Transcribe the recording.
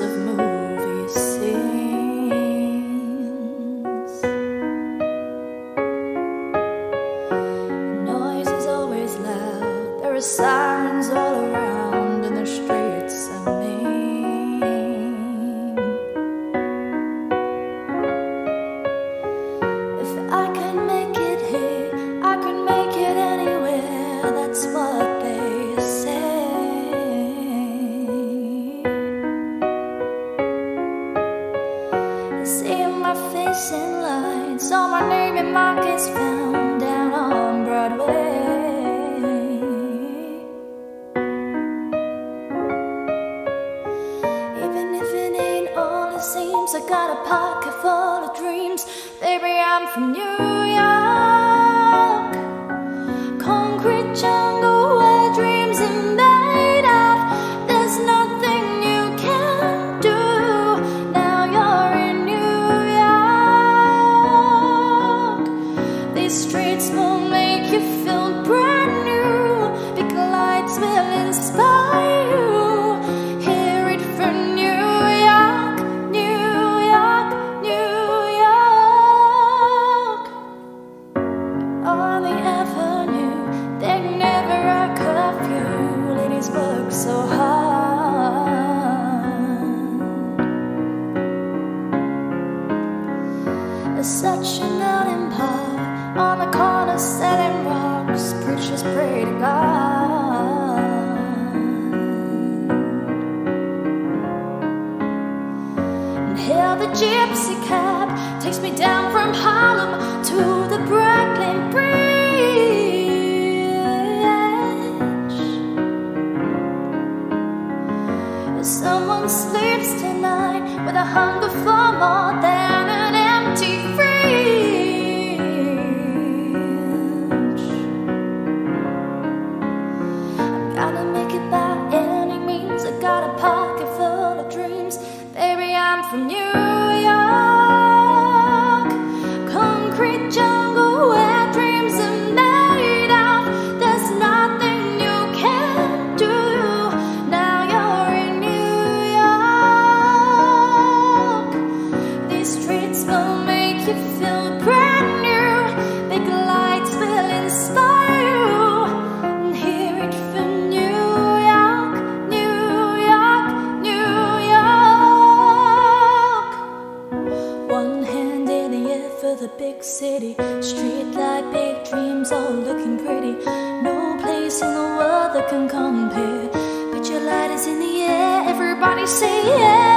of moon. Missing line. Saw my name in markets found down on Broadway. Even if it ain't all it seems, I got a pocket full of dreams. Baby, I'm from New York. It's such a melting pot on the corner selling rocks. Preachers pray to God. And here the gypsy cab takes me down from Harlem to the Brooklyn Bridge. Someone sleeps tonight with a hunger for more than for the big city. Street light, big dreams, all looking pretty. No place in the world that can compare. But your light is in the air, everybody say yeah.